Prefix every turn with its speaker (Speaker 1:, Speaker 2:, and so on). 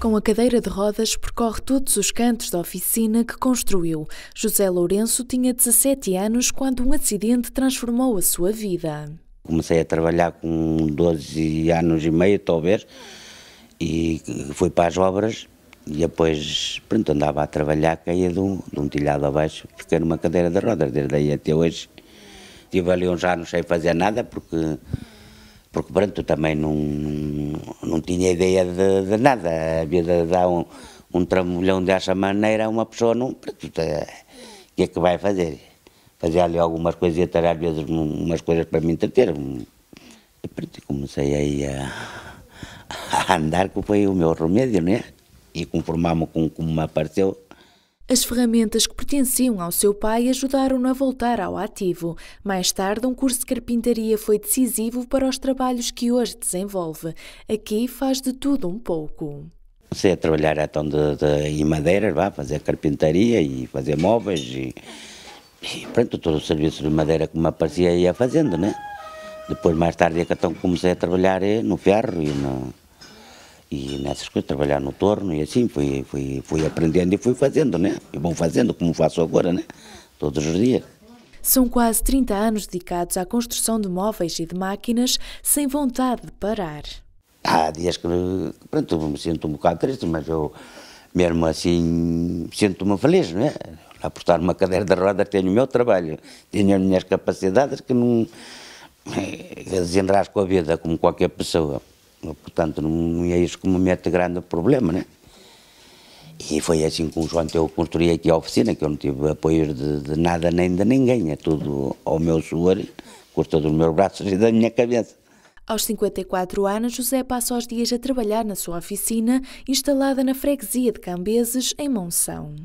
Speaker 1: Com a cadeira de rodas, percorre todos os cantos da oficina que construiu. José Lourenço tinha 17 anos quando um acidente transformou a sua vida.
Speaker 2: Comecei a trabalhar com 12 anos e meio, talvez, e fui para as obras e depois, pronto, andava a trabalhar, caía de um, de um telhado abaixo, fiquei numa cadeira de rodas, desde aí até hoje. Estive ali uns anos sem fazer nada, porque, porque pronto, também não, não tinha ideia de, de nada. Havia de dar um, um trambolhão dessa maneira, uma pessoa não, pronto, o que é que vai fazer? Fazer ali algumas coisas até às vezes umas coisas para me entreter. E pronto, comecei aí a, a andar, que foi o meu remédio, né? e conformar-me com como me apareceu.
Speaker 1: As ferramentas que pertenciam ao seu pai ajudaram-no a voltar ao ativo. Mais tarde, um curso de carpintaria foi decisivo para os trabalhos que hoje desenvolve. Aqui faz de tudo um pouco.
Speaker 2: Comecei a trabalhar então de, de, em madeiras, vá, fazer carpintaria e fazer móveis e, e pronto, todo o serviço de madeira que me aparecia ia fazendo, né? Depois, mais tarde, é então comecei a trabalhar eh, no ferro e no, e nessas coisas, trabalhar no torno e assim, fui, fui, fui aprendendo e fui fazendo, né? E vou fazendo como faço agora, né? Todos os dias.
Speaker 1: São quase 30 anos dedicados à construção de móveis e de máquinas sem vontade de parar.
Speaker 2: Há dias que, pronto, me sinto um bocado triste, mas eu, mesmo assim, sinto-me feliz, não é? A portar uma cadeira de rodas tenho o meu trabalho, tenho as minhas capacidades que não eh, desenrasco a vida como qualquer pessoa. Portanto, não é isso que me mete grande problema, né? E foi assim que eu construí aqui a oficina, que eu não tive apoio de, de nada nem de ninguém, é tudo ao meu suor, custa dos meus braços e da minha cabeça.
Speaker 1: Aos 54 anos, José passa os dias a trabalhar na sua oficina, instalada na freguesia de Cambeses, em Monção.